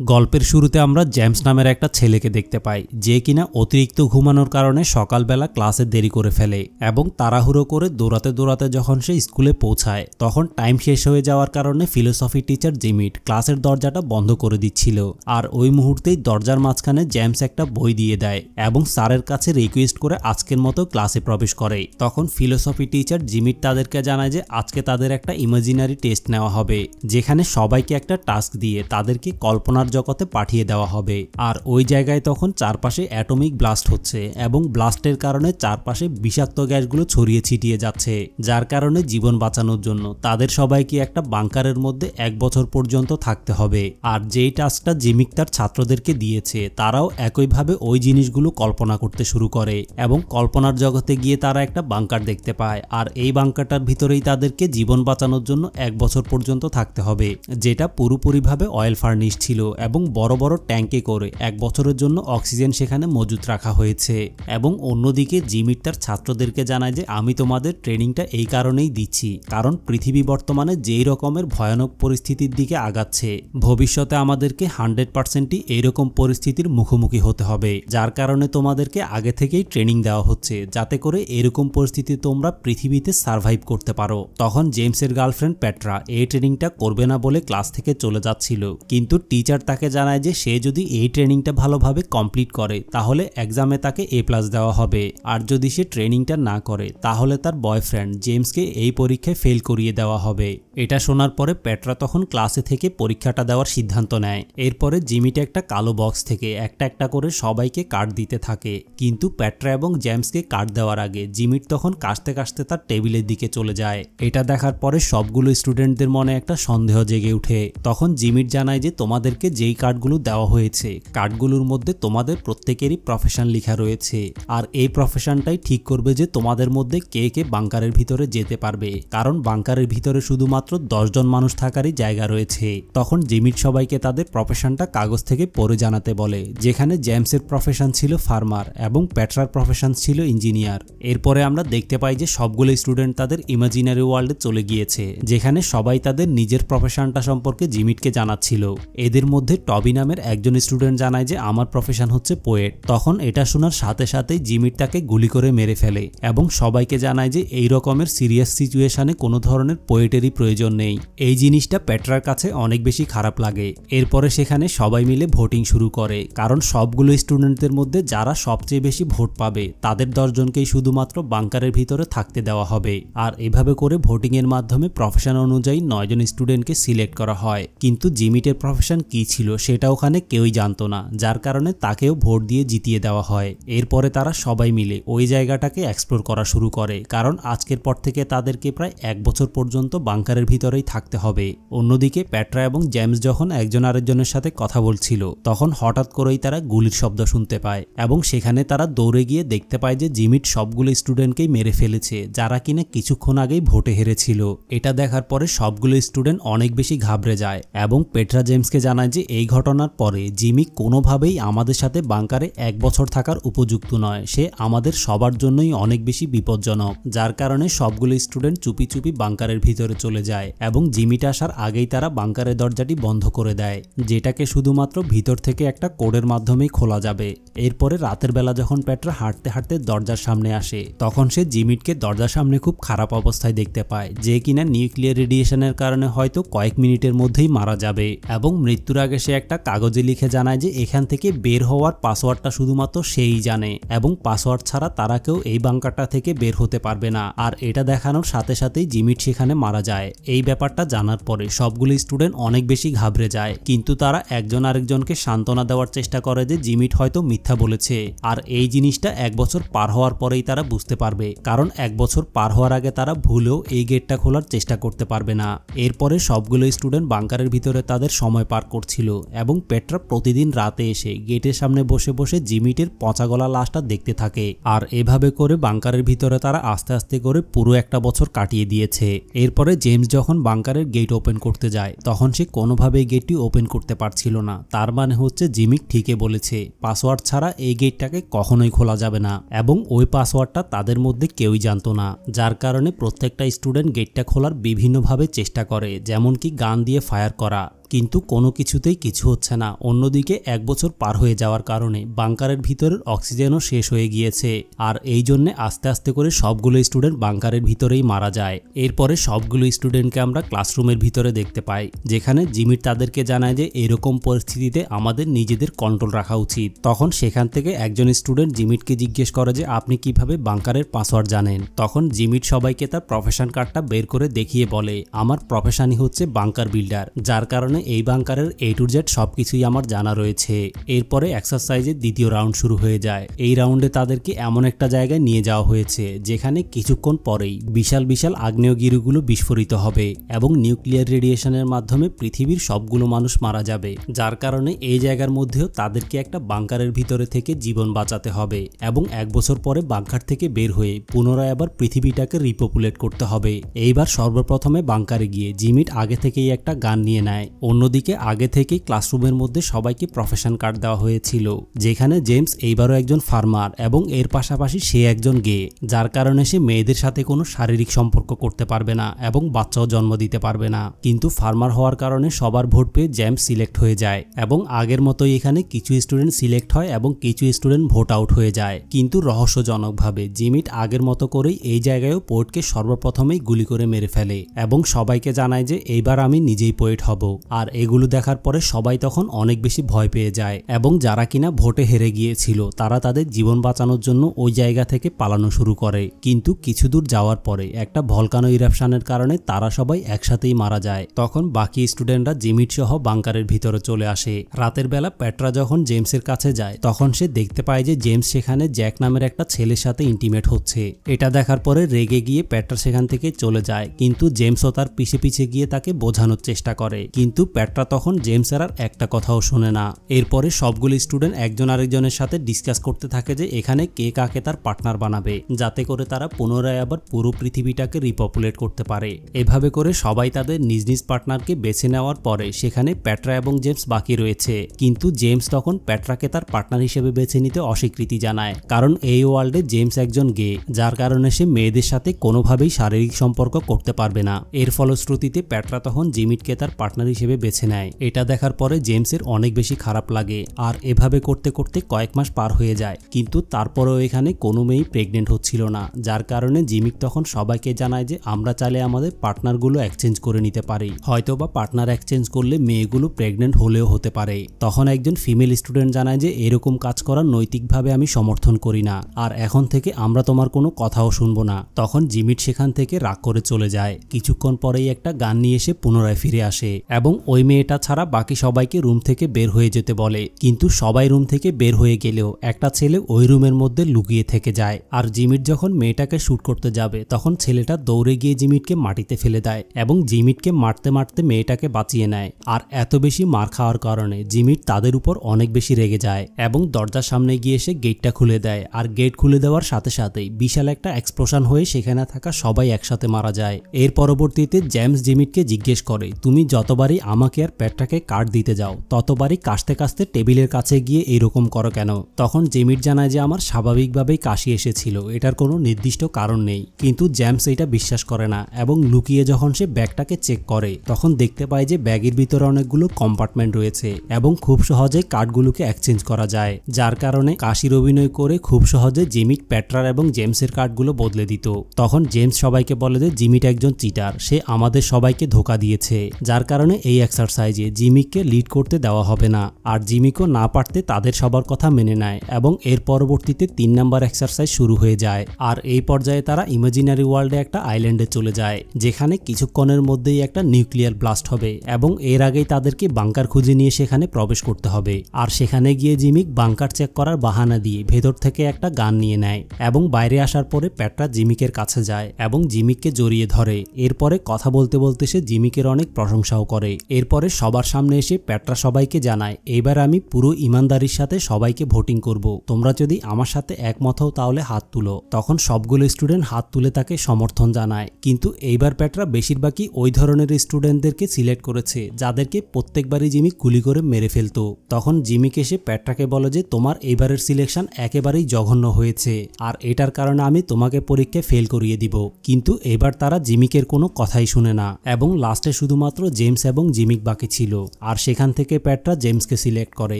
গল্পের শুরুতে আমরা জেমস নামের একটা ছেলেকে দেখতে পাই, যে কিনা অতিরিক্ত ঘুমানোর কারণে সকালবেলা ক্লাসে দেরি করে ফেলে এবং তাড়াহুড়ো করে দৌড়াতে দৌড়াতে যখন সে স্কুলে পৌঁছায়, তখন টাইম শেষ হয়ে যাওয়ার কারণে ফিলোসফি টিচার জিমিট ক্লাসের দরজাটা বন্ধ করে দিচ্ছিল আর ওই মুহূর্তেই দরজার মাঝখানে জেমস একটা বই দিয়ে দেয় এবং স্যারের কাছে রিকোয়েস্ট করে আজকের মতো ক্লাসে প্রবেশ করে। তখন ফিলোসফি টিচার জিমিট তাদেরকে জানায় যে আজকে তাদের একটা ইমাজিনারি টেস্ট নেওয়া হবে, যেখানে সবাইকে একটা টাস্ক দিয়ে তাদেরকে কল্পনার জগতে পাঠিয়ে দেওয়া হবে। আর ওই জায়গায় তখন চারপাশে অ্যাটমিক ব্লাস্ট হচ্ছে এবং ব্লাস্টের কারণে চারপাশে বিষাক্ত গ্যাসগুলো ছড়িয়ে ছিটিয়ে যাচ্ছে, যার কারণে জীবন বাঁচানোর জন্য। তাদের সবাইকে একটা বাংকারের মধ্যে এক বছর পর্যন্ত থাকতে হবে। আর যেই টাস্কটা জিমিক তার ছাত্রদেরকে দিয়েছে, তারাও একইভাবে ওই জিনিসগুলো কল্পনা করতে শুরু করে এবং কল্পনার জগতে গিয়ে তারা একটা বাংকার দেখতে পায়। আর এই বাংকারটার ভিতরেই তাদেরকে জীবন বাঁচানোর জন্য এক বছর পর্যন্ত থাকতে হবে, যেটা পুরোপুরিভাবে অয়েল ফার্নিশ ছিল এবং বড় বড় ট্যাঙ্কে করে এক বছরের জন্য অক্সিজেন সেখানে মজুত রাখা হয়েছে। এবং অন্যদিকে জিমির তার ছাত্রদেরকে জানায় যে, আমি তোমাদের ট্রেনিংটা এই কারণেই দিচ্ছি, কারণ পৃথিবী বর্তমানে যেই রকমের ভয়ানক পরিস্থিতির দিকে আগাচ্ছে। ভবিষ্যতে আমাদেরকে হান্ড্রেড পার্সেন্টই এইরকম পরিস্থিতির মুখোমুখি হতে হবে, যার কারণে তোমাদেরকে আগে থেকেই ট্রেনিং দেওয়া হচ্ছে, যাতে করে এরকম পরিস্থিতি তোমরা পৃথিবীতে সার্ভাইভ করতে পারো। তখন জেমসের গার্লফ্রেন্ড প্যাট্রা, এই ট্রেনিংটা করবে না বলে ক্লাস থেকে চলে যাচ্ছিল, কিন্তু টিচার তাকে জানায় যে সে যদি এই ট্রেনিংটা ভালোভাবে কমপ্লিট করে, তাহলে এক্সামে তাকে এ প্লাস দেওয়া হবে। আর যদি সে ট্রেনিংটা না করে, তাহলে তার বয়ফ্রেন্ড জেমসকে এই পরীক্ষায় ফেল করিয়ে দেওয়া হবে। এটা শোনার পরে প্যাট্রা তখন ক্লাসে থেকে পরীক্ষাটা দেওয়ার সিদ্ধান্ত নেয়। এরপরে জিমিটা একটা কালো বক্স থেকে একটা একটা করে সবাইকে কার্ড দিতে থাকে। কিন্তু প্যাট্রা এবং জেমসকে কার্ড দেওয়ার আগে জিমিট তখন কাশতে কাশতে তার টেবিলের দিকে চলে যায়। এটা দেখার পরে সবগুলো স্টুডেন্টদের মনে একটা সন্দেহ জেগে উঠে তখন জিমিট জানায় যে তোমাদেরকে যেই কার্ডগুলো দেওয়া হয়েছে কার্ডগুলোর মধ্যে তোমাদের প্রত্যেকেরই প্রফেশন লেখা রয়েছে। আর এই প্রফেশনটাই ঠিক করবে যে তোমাদের মধ্যে কে কে বাংকারের ভিতরে যেতে পারবে। কারণ বাংকারের ভিতরে শুধুমাত্র দশজন মানুষ থাকারই জায়গা রয়েছে। তখন জিমিট সবাইকে তাদের প্রফেশনটা কাগজ থেকে পড়ে জানাতে বলে, যেখানে জেমসের প্রফেশন ছিল ফার্মার এবং প্যাট্রার প্রফেশন ছিল ইঞ্জিনিয়ার এরপরে আমরা দেখতে পাই যে সবগুলো স্টুডেন্ট তাদের ইমাজিনারি ওয়ার্ল্ডে চলে গিয়েছে, যেখানে সবাই তাদের নিজের প্রফেশনটা সম্পর্কে জিমিটকে জানাচ্ছিল। এদের মধ্যে টবি নামের একজন স্টুডেন্ট জানায় যে, আমার প্রফেশন হচ্ছে পোয়েট তখন এটা শোনার সাথে সাথেই জিমিট তাকে গুলি করে মেরে ফেলে এবং সবাইকে জানায় যে, এই রকমের সিরিয়াস সিচুয়েশনে কোনো ধরনের পোয়েটেরই প্রয়োজন নেই। এই জিনিসটা প্যাট্রার কাছে অনেক বেশি খারাপ লাগে। এরপরে সেখানে সবাই মিলে ভোটিং শুরু করে, কারণ সবগুলো স্টুডেন্টদের মধ্যে যারা সবচেয়ে বেশি ভোট পাবে, তাদের দশজনকেই শুধুমাত্র বাংকারের ভিতরে থাকতে দেওয়া হবে। আর এভাবে করে ভোটিংয়ের মাধ্যমে প্রফেশন অনুযায়ী নয়জন স্টুডেন্টকে সিলেক্ট করা হয়। কিন্তু জিমিটের প্রফেশন কি ছিল, সেটা ওখানে কেউই জানতো না, যার কারণে তাকেও ভোট দিয়ে জিতিয়ে দেওয়া হয়। এরপরে তারা সবাই মিলে ওই জায়গাটাকে এক্সপ্লোর করা শুরু করে, কারণ আজকের পর থেকে তাদেরকে প্রায় এক বছর পর্যন্ত বাংকারের ভিতরেই থাকতে হবে। অন্যদিকে প্যাট্রা এবং জেমস যখন একজন আরেকজনের সাথে কথা বলছিল, তখন হঠাৎ করেই তারা গুলির শব্দ শুনতে পায় এবং সেখানে তারা দৌড়ে গিয়ে দেখতে পায় যে জিমিট সবগুলো স্টুডেন্টকেই মেরে ফেলেছে, যারা কিনা কিছুক্ষণ আগেই ভোটে হেরেছিল। এটা দেখার পরে সবগুলো স্টুডেন্ট অনেক বেশি ঘাবড়ে যায় এবং পেট্রা জেমসকে জানায় যে এই ঘটনার পরে জিমি কোনোভাবেই আমাদের সাথে বাংকারে এক বছর থাকার উপযুক্ত নয়। সে আমাদের সবার জন্যই অনেক বেশি বিপজ্জনক, যার কারণে সবগুলো স্টুডেন্ট চুপি চুপি বাংকারের ভিতরে চলে যায় এবং জিমিটা আসার আগেই তারা বাংকারের দরজাটি বন্ধ করে দেয়, যেটাকে শুধুমাত্র ভিতর থেকে একটা কোডের মাধ্যমেই খোলা যাবে। এরপরে রাতের বেলা যখন প্যাট্রা হাঁটতে হাঁটতে দরজার সামনে আসে, তখন সে জিমিটকে দরজার সামনে খুব খারাপ অবস্থায় দেখতে পায়, যে কিনা নিউক্লিয়ার রেডিয়েশনের কারণে হয়তো কয়েক মিনিটের মধ্যেই মারা যাবে এবং মৃত্যুর আগে সে একটা কাগজে লিখে জানায় যে এখান থেকে বের হওয়ার পাসওয়ার্ডটা শুধুমাত্র সেই জানে এবং পাসওয়ার্ড ছাড়া তারা কেউ এই বাংকারটা থেকে বের হতে পারবে না। আর এটা দেখানোর সাথে সাথেই জিমিট সেখানে মারা যায়। এই ব্যাপারটা জানার পরে সবগুলি স্টুডেন্ট অনেক বেশি ঘাবড়ে যায়। কিন্তু তারা একজন আরেকজনকে সান্ত্বনা দেওয়ার চেষ্টা করে যে জিমিট হয়তো মিথ্যা বলেছে। আর এই জিনিসটা এক বছর পার হওয়ার পরেই তারা বুঝতে পারবে। কারণ এক বছর পার হওয়ার আগে তারা ভুলেও এই গেটটা খোলার চেষ্টা করতে পারবে না। এরপরে সবগুলো স্টুডেন্ট বাংকারের ভিতরে তাদের সময় পার করছিল এবং পেট্রা প্রতিদিন রাতে এসে গেটের সামনে বসে বসে জিমিটের পচা গলা লাশটা দেখতে থাকে। আর এভাবে করে বাংকারের ভিতরে তারা আস্তে আস্তে করে পুরো একটা বছর কাটিয়ে দিয়েছে। এরপরে জেমস যখন বাংকারের গেট ওপেন করতে যায়, তখন সে কোনোভাবেই গেটটি ওপেন করতে পারছিল না। তার মানে হচ্ছে জিমিক ঠিকই বলেছে, পাসওয়ার্ড ছাড়া এই গেটটাকে কখনোই খোলা যাবে না এবং ওই পাসওয়ার্ডটা তাদের মধ্যে কেউই জানতো না, যার কারণে প্রত্যেকটা স্টুডেন্ট গেটটা খোলার বিভিন্নভাবে চেষ্টা করে যেমন কি গান দিয়ে ফায়ার করা। কিন্তু কোনো কিছুতেই কিছু হচ্ছে না। অন্যদিকে এক বছর পার হয়ে যাওয়ার কারণে বাংকারের ভিতরের অক্সিজেনও শেষ হয়ে গিয়েছে। আর এই জন্যে আস্তে আস্তে করে সবগুলো স্টুডেন্ট বাংকারের ভিতরেই মারা যায়। এরপরে সবগুলো স্টুডেন্টকে আমরা ক্লাসরুমের ভিতরে দেখতে পাই, যেখানে জিমির তাদেরকে জানায় যে এরকম পরিস্থিতিতে আমাদের নিজেদের কন্ট্রোল রাখা উচিত। তখন সেখান থেকে একজন স্টুডেন্ট জিমিটকে জিজ্ঞেস করে যে, আপনি কীভাবে বাংকারের পাসওয়ার্ড জানেন? তখন জিমিট সবাইকে তার প্রফেশন কার্ডটা বের করে দেখিয়ে বলে, আমার প্রফেশনই হচ্ছে বাংকার বিল্ডার যার কারণে এই বাংকারের এ টু জেড সবকিছুই আমার জানা রয়েছে। এরপরে এক্সারসাইজের দ্বিতীয় রাউন্ড শুরু হয়ে যায়। এই রাউন্ডে তাদেরকে এমন একটা জায়গায় নিয়ে যাওয়া হয়েছে, যেখানে কিছুক্ষণ পরেই বিশাল বিশাল আগ্নেয়গিরিগুলো বিস্ফোরিত হবে এবং নিউক্লিয়ার রেডিয়েশনের মাধ্যমে পৃথিবীর সবগুলো মানুষ মারা যাবে, যার কারণে এই জায়গার মধ্যেও তাদেরকে একটা বাংকারের ভিতরে থেকে জীবন বাঁচাতে হবে এবং এক বছর পরে বাংকার থেকে বের হয়ে পুনরায় আবার পৃথিবীটাকে রিপপুলেট করতে হবে। এইবার সর্বপ্রথমে বাংকারে গিয়ে জিমিট আগে থেকেই একটা গান নিয়ে নেয়। অন্যদিকে আগে থেকেই ক্লাসরুমের মধ্যে সবাইকে প্রফেশন কার্ড দেওয়া হয়েছিল, যেখানে জেমস এইবারও একজন ফার্মার এবং এর পাশাপাশি সে একজন গে যার কারণে সে মেয়েদের সাথে কোনো শারীরিক সম্পর্ক করতে পারবে না এবং বাচ্চাও জন্ম দিতে পারবে না। কিন্তু ফার্মার হওয়ার কারণে সবার ভোট পেয়ে জেমস সিলেক্ট হয়ে যায় এবং আগের মতোই এখানে কিছু স্টুডেন্ট সিলেক্ট হয় এবং কিছু স্টুডেন্ট ভোট আউট হয়ে যায়। কিন্তু রহস্যজনকভাবে জিমিট আগের মতো করেই এই জায়গায়ও পোর্টকে সর্বপ্রথমেই গুলি করে মেরে ফেলে এবং সবাইকে জানায় যে, এইবার আমি নিজেই পোয়েট হব। আর এগুলো দেখার পরে সবাই তখন অনেক বেশি ভয় পেয়ে যায় এবং যারা কিনা ভোটে হেরে গিয়েছিল, তারা তাদের জীবন বাঁচানোর জন্য ওই জায়গা থেকে পালানো শুরু করে। কিন্তু কিছু দূর যাওয়ার পরে একটা ভলকানো ইরাপশানের কারণে তারা সবাই একসাথেই মারা যায়। তখন বাকি স্টুডেন্টরা জিমিট সহ বাংকারের ভিতরে চলে আসে। রাতের বেলা প্যাট্রা যখন জেমসের কাছে যায়, তখন সে দেখতে পায় যে জেমস সেখানে জ্যাক নামের একটা ছেলের সাথে ইন্টিমেট হচ্ছে। এটা দেখার পরে রেগে গিয়ে প্যাট্রা সেখান থেকে চলে যায়, কিন্তু জেমসও তার পিছে পিছে গিয়ে তাকে বোঝানোর চেষ্টা করে। কিন্তু প্যাট্রা তখন জেমসের আর একটা কথাও শোনে না। এরপরে সবগুলি স্টুডেন্ট একজন আরেকজনের সাথে ডিসকাস করতে থাকে যে এখানে কে কাকে তার পার্টনার বানাবে, যাতে করে তারা পুনরায় আবার পুরো পৃথিবীটাকে রিপপুলেট করতে পারে। এভাবে করে সবাই তাদের নিজ নিজ পার্টনারকে বেছে নেওয়ার পরে সেখানে প্যাট্রা এবং জেমস বাকি রয়েছে। কিন্তু জেমস তখন প্যাট্রাকে তার পার্টনার হিসেবে বেছে নিতে অস্বীকৃতি জানায়। কারণ এই ওয়ার্ল্ডে জেমস একজন গে, যার কারণে সে মেয়েদের সাথে কোনোভাবেই শারীরিক সম্পর্ক করতে পারবে না। এর ফলশ্রুতিতে প্যাট্রা তখন জিমিটকে তার পার্টনার হিসেবে বেছে নেয়। এটা দেখার পরে জেমসের অনেক বেশি খারাপ লাগে আর এভাবে করতে করতে কয়েক মাস পার হয়ে যায়। কিন্তু তারপরেও এখানে কোনো মেয়েই প্রেগনেন্ট হচ্ছিল না, যার কারণে জিমিক তখন সবাইকে জানায় যে আমরা চাইলে আমাদের পার্টনারগুলো এক্সচেঞ্জ করে নিতে পারি। হয়তো বা পার্টনার এক্সচেঞ্জ করলে মেয়েগুলো প্রেগনেন্ট হলেও হতে পারে। তখন একজন ফিমেল স্টুডেন্ট জানায় যে এরকম কাজ করা নৈতিকভাবে আমি সমর্থন করি না, আর এখন থেকে আমরা তোমার কোনো কথাও শুনব না। তখন জিমিট সেখান থেকে রাগ করে চলে যায়। কিছুক্ষণ পরেই একটা গান নিয়ে এসে পুনরায় ফিরে আসে এবং ওই মেয়েটা ছাড়া বাকি সবাইকে রুম থেকে বের হয়ে যেতে বলে। কিন্তু সবাই রুম থেকে বের হয়ে গেলেও একটা ছেলে ওই রুমের মধ্যে লুকিয়ে থেকে যায়। আর জিমিট যখন মেয়েটাকে শ্যুট করতে যাবে, তখন ছেলেটা দৌড়ে গিয়ে জিমিটকে মাটিতে ফেলে দেয় এবং জিমিটকে মারতে মারতে মেয়েটাকে বাঁচিয়ে নেয়। আর এত বেশি মার খাওয়ার কারণে জিমিট তাদের উপর অনেক বেশি রেগে যায় এবং দরজার সামনে গিয়ে এসে গেটটা খুলে দেয়। আর গেট খুলে দেওয়ার সাথে সাথেই বিশাল একটা এক্সপ্লোশন হয়ে সেখানে থাকা সবাই একসাথে মারা যায়। এর পরবর্তীতে জেমস জিমিটকে জিজ্ঞেস করে, তুমি যতবারই আমাকে আর প্যাটটাকে কার্ড দিতে যাও। ততবারই কাশতে কাশতে টেবিলের কাছে গিয়ে এইরকম করো কেন? তখন জেমিট জানায় যে আমার স্বাভাবিকভাবেই কাশি এসেছিল। এটার কোনো নির্দিষ্ট কারণ নেই। কিন্তু জ্যামস এটা বিশ্বাস করে না এবং লুকিয়ে যখন সে ব্যাগটাকে চেক করে, তখন দেখতে পায় যে ব্যাগের ভিতরে অনেকগুলো কম্পার্টমেন্ট রয়েছে এবং খুব সহজে কার্ডগুলোকে এক্সচেঞ্জ করা যায়। যার কারণে কাশির অভিনয় করে খুব সহজে জিমিট প্যাট্রার এবং জেমসের কার্ডগুলো বদলে দিত। তখন জেমস সবাইকে বলে যে, জিমিট একজন চিটার সে আমাদের সবাইকে ধোকা দিয়েছে। যার কারণে এই এক্সারসাইজে জিমিককে লিড করতে দেওয়া হবে না। আর জিমিকও না পারতে তাদের সবার কথা মেনে নেয় এবং এর পরবর্তীতে তিন নাম্বার এক্সারসাইজ শুরু হয়ে যায়। আর এই পর্যায়ে তারা ইমাজিনারি ওয়ার্ল্ডে একটা আইল্যান্ডে চলে যায়, যেখানে কিছুক্ষণের মধ্যেই একটা নিউক্লিয়ার ব্লাস্ট হবে এবং এর আগেই তাদেরকে বাংকার খুঁজে নিয়ে সেখানে প্রবেশ করতে হবে। আর সেখানে গিয়ে জিমিক বাংকার চেক করার বাহানা দিয়ে ভেতর থেকে একটা গান নিয়ে নেয় এবং বাইরে আসার পরে প্যাটরা জিমিকের কাছে যায় এবং জিমিককে জড়িয়ে ধরে। এরপরে কথা বলতে বলতে সে জিমিকের অনেক প্রশংসাও করে। এরপরে সবার সামনে এসে প্যাটরা সবাইকে জানায় এবার আমি পুরো ইমানদারির সাথে সবাইকে ভোটিং করব। তোমরা যদি আমার সাথে একমত হও তাহলে হাত তুলো। তখন সবগুলো স্টুডেন্ট হাত তুলে তাকে সমর্থন জানায়। কিন্তু এইবার প্যাটরা বেশিরভাগই ওই ধরনের স্টুডেন্টদেরকে সিলেক্ট করেছে, যাদেরকে প্রত্যেকবারই জিমিক গুলি করে মেরে ফেলতো। তখন জিমিকে এসে প্যাট্রাকে বলে যে, তোমার এইবারের সিলেকশন একেবারেই জঘন্য হয়েছে, আর এটার কারণে আমি তোমাকে পরীক্ষায় ফেল করিয়ে দিব। কিন্তু এবার তারা জিমিকের কোনো কথাই শুনে না, এবং লাস্টে শুধুমাত্র জেমস এবং জিমিক বাকি ছিল। আর সেখান থেকে প্যাটরা জেমসকে সিলেক্ট করে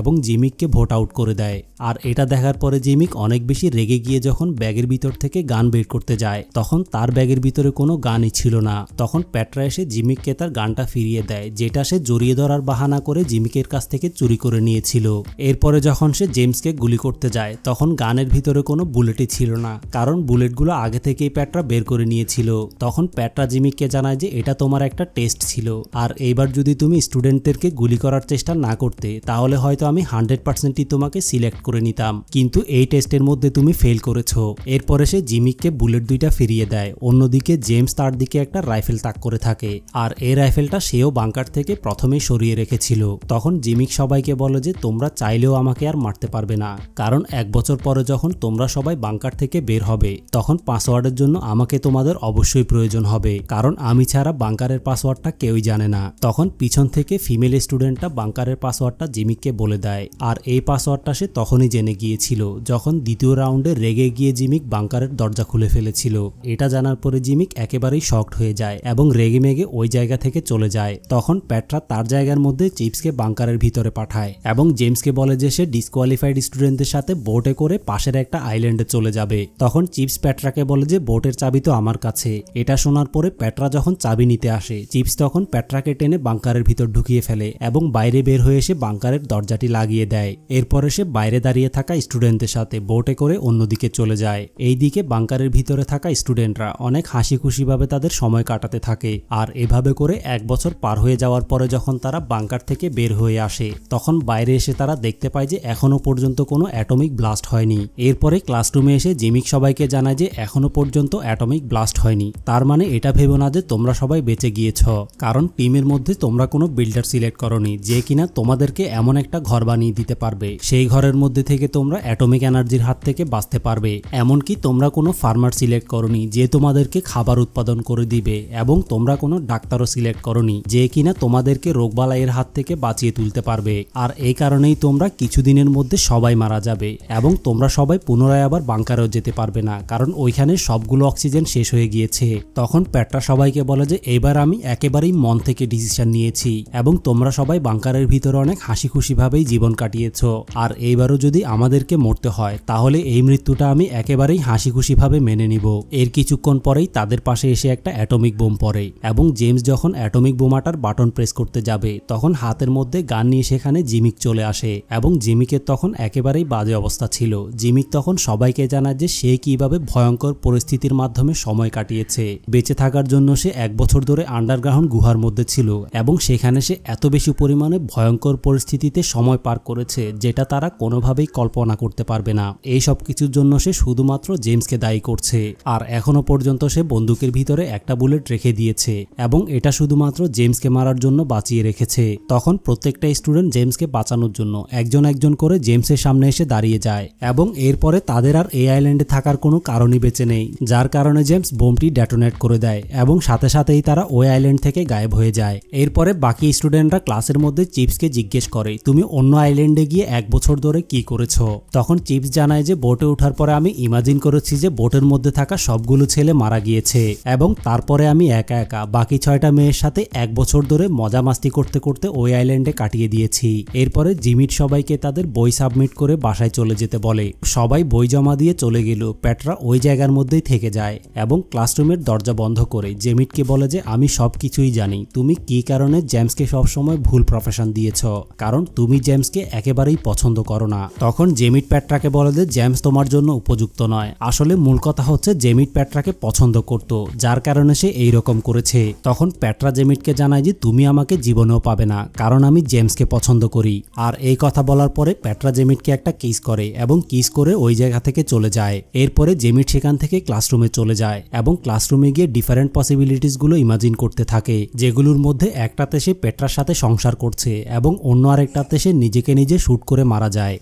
এবং জিমিককে ভোট আউট করে দেয়। আর এটা দেখার পরে জিমিক অনেক বেশি রেগে গিয়ে যখন ব্যাগের ভিতর থেকে গান বের করতে যায়, তখন তার ব্যাগের ভিতরে কোনো গানই ছিল না। তখন প্যাটরা এসে জিমিককে তার গানটা ফিরিয়ে দেয়, যেটা সে জড়িয়ে ধরার বাহানা করে জিমিকের কাছ থেকে চুরি করে নিয়েছিল। এরপরে যখন সে জেমসকে গুলি করতে যায়, তখন গানের ভিতরে কোনো বুলেটই ছিল না, কারণ বুলেটগুলো আগে থেকেই প্যাটরা বের করে নিয়েছিল। তখন প্যাটরা জিমিককে জানায় যে, এটা তোমার একটা টেস্ট ছিল। আর এইবার যদি তুমি স্টুডেন্টদেরকে গুলি করার চেষ্টা না করতে, তাহলে হয়তো আমি হান্ড্রেড পার্সেন্টই তোমাকে সিলেক্ট করে নিতাম। কিন্তু এই টেস্টের মধ্যে তুমি ফেল করেছ। এরপরে সে জিমিককে বুলেট দুইটা ফিরিয়ে দেয়। অন্যদিকে জেমস তার দিকে একটা রাইফেল তাক করে থাকে। আর এই রাইফেলটা সেও বাংকার থেকে প্রথমেই সরিয়ে রেখেছিল। তখন জিমিক সবাইকে বলে যে, তোমরা চাইলেও আমাকে আর মারতে পারবে না। কারণ এক বছর পরে যখন তোমরা সবাই বাংকার থেকে বের হবে, তখন পাসওয়ার্ডের জন্য আমাকে তোমাদের অবশ্যই প্রয়োজন হবে। কারণ আমি ছাড়া বাংকারের পাসওয়ার্ডটা কেউই জানে না। তখন পিছন থেকে ফিমেল স্টুডেন্টটা বাংকারের পাসওয়ার্ডটা জিমিককে বলে দেয়। আর এই পাসওয়ার্ডটা সে তখনই জেনে গিয়েছিল, যখন দ্বিতীয় রাউন্ডে রেগে গিয়ে জিমিক বাংকারের দরজা খুলে ফেলেছিল। এটা জানার পরে জিমিক একেবারেই শকড হয়ে যায় এবং রেগে মেগে ওই জায়গা থেকে চলে যায়। তখন প্যাট্রা তার জায়গার মধ্যে চিপসকে বাংকারের ভিতরে পাঠায় এবং জেমসকে বলে যে সে ডিসকোয়ালিফাইড স্টুডেন্টদের সাথে বোটে করে পাশের একটা আইল্যান্ডে চলে যাবে। তখন চিপস প্যাট্রাকে বলে যে, বোটের চাবি তো আমার কাছে। এটা শোনার পরে প্যাট্রা যখন চাবি নিতে আসে, চিপস তখন প্যাট্রাকে টেনে বাংকারের ভিতর ঢুকিয়ে ফেলে এবং বাইরে বের হয়ে এসে বাংকারের দরজাটি লাগিয়ে দেয়। এরপরে সে বাইরে দাঁড়িয়ে থাকা স্টুডেন্টদের সাথে বোটে করে অন্যদিকে চলে যায়। এই দিকে বাংকারের ভিতরে থাকা স্টুডেন্টরা অনেক হাসি খুশিভাবে তাদের সময় কাটাতে থাকে আর এভাবে করে এক বছর পার হয়ে যাওয়ার পরে যখন তারা বাংকার থেকে বের হয়ে আসে, তখন বাইরে এসে তারা দেখতে পায় যে এখনও পর্যন্ত কোনো অ্যাটমিক ব্লাস্ট হয়নি। এরপরে ক্লাসরুমে এসে জিমিক সবাইকে জানায় যে এখনও পর্যন্ত অ্যাটমিক ব্লাস্ট হয়নি। তার মানে এটা ভেবো না যে তোমরা সবাই বেঁচে গিয়েছ। কারণ টিমের মধ্যে তোমরা কোনো বিল্ডার সিলেক্ট করনি যে কিনা তোমাদেরকে এমন একটা ঘর বানিয়ে দিতে পারবে। সেই ঘরের মধ্যে থেকে তোমরা অ্যাটমিক এনার্জির হাত থেকে বাঁচতে পারবে। এমনকি তোমরা কোনো ফার্মার সিলেক্ট করনি যে তোমাদেরকে খাবার উৎপাদন করে দিবে এবং তোমরা কোনো ডাক্তারও সিলেক্ট করনি যে কিনা তোমাদেরকে রোগবালাইয়ের হাত থেকে বাঁচিয়ে তুলতে পারবে। আর এই কারণেই তোমরা কিছুদিনের মধ্যে সবাই মারা যাবে এবং তোমরা সবাই পুনরায় আবার বাংকারেও যেতে পারবে না, কারণ ওইখানে সবগুলো অক্সিজেন শেষ হয়ে গিয়েছে। তখন প্যাট্রা সবাইকে বলে যে, এবার আমি একেবারেই মন থেকে ডিসিশন নিয়েছি এবং তোমরা সবাই বাংকারের ভিতরে অনেক হাসি খুশিভাবেই জীবন কাটিয়েছ। আর এইবারও যদি আমাদেরকে মরতে হয়, তাহলে এই মৃত্যুটা আমি একেবারেই হাসি খুশিভাবে মেনে নিব। এর কিছুক্ষণ পরেই তাদের পাশে এসে একটা অ্যাটমিক বোম পড়ে এবং জেমস যখন অ্যাটমিক বোমাটার বাটন প্রেস করতে যাবে, তখন হাতের মধ্যে গান নিয়ে সেখানে জিমিক চলে আসে এবং জিমিকের তখন একেবারেই বাজে অবস্থা ছিল। জিমিক তখন সবাইকে জানায় যে সে কীভাবে ভয়ঙ্কর পরিস্থিতির মাধ্যমে সময় কাটিয়েছে। বেঁচে থাকার জন্য সে এক বছর ধরে আন্ডারগ্রাউন্ড গুহার মধ্যে ছিল। এবং সেখানে সে এত বেশি পরিমাণে ভয়ঙ্কর পরিস্থিতিতে সময় পার করেছে যেটা তারা কোনোভাবেই কল্পনা করতে পারবে না। এই সব কিছুর জন্য সে শুধুমাত্র জেমসকে দায়ী করছে। আর এখনও পর্যন্ত সে বন্দুকের ভিতরে একটা বুলেট রেখে দিয়েছে এবং এটা শুধুমাত্র জেমসকে মারার জন্য বাঁচিয়ে রেখেছে। তখন প্রত্যেকটা স্টুডেন্ট জেমসকে বাঁচানোর জন্য একজন একজন করে জেমসের সামনে এসে দাঁড়িয়ে যায় এবং এরপরে তাদের আর এই আইল্যান্ডে থাকার কোনো কারণই বেঁচে নেই, যার কারণে জেমস বোমটি ডেটোনেট করে দেয় এবং সাথে সাথেই তারা ওই আইল্যান্ড থেকে গায়েব হয়ে যায়। এরপরে বাকি স্টুডেন্টরা ক্লাসের মধ্যে চিপসকে জিজ্ঞেস করে, তুমি অন্য আইল্যান্ডে গিয়ে এক বছর ধরে কি করেছ? তখন চিপস জানায় যে, বোটে ওঠার পরে আমি ইমাজিন করেছি যে, বোটের মধ্যে থাকা সবগুলো ছেলে মারা গিয়েছে এবং তারপরে আমি একা একা বাকি ছয়টা মেয়ের সাথে এক বছর ধরে মজা মাস্তি করতে করতে ওই আইল্যান্ডে কাটিয়ে দিয়েছি। এরপরে জিমিট সবাইকে তাদের বই সাবমিট করে বাসায় চলে যেতে বলে। সবাই বই জমা দিয়ে চলে গেল, প্যাটরা ওই জায়গার মধ্যেই থেকে যায় এবং ক্লাসরুমের দরজা বন্ধ করে। জেমিটকে বলে যে, আমি সব কিছুই জানি, তুমি কি কারণে জেমসকে সবসময় ভুল প্রফেশন দিয়েছ। কারণ তুমি জেমসকে একেবারেই পছন্দ করো না। তখন জেমিট প্যাট্রাকে বলে যে জেমস তোমার জন্য উপযুক্ত নয়। আসলে মূল কথা হচ্ছে জেমিট প্যাট্রাকে পছন্দ করত, যার কারণে সে এই রকম করেছে। তখন প্যাট্রা জেমিটকে জানায় যে, তুমি আমাকে জীবনেও পাবে না, কারণ আমি জেমসকে পছন্দ করি। আর এই কথা বলার পরে প্যাট্রা জেমিটকে একটা কিস করে এবং কিস করে ওই জায়গা থেকে চলে যায়। এরপরে জেমিট সেখান থেকে ক্লাসরুমে চলে যায় এবং ক্লাসরুমে গিয়ে ডিফারেন্ট পসিবিলিটিসগুলো ইমাজিন করতে থাকে, যেগুলোর মধ্যে একটাতে সে পেট্রার সাথে সংসার করছে এবং অন্য আরেকটাতে সে নিজেকে নিজে শ্যুট করে মারা যায়।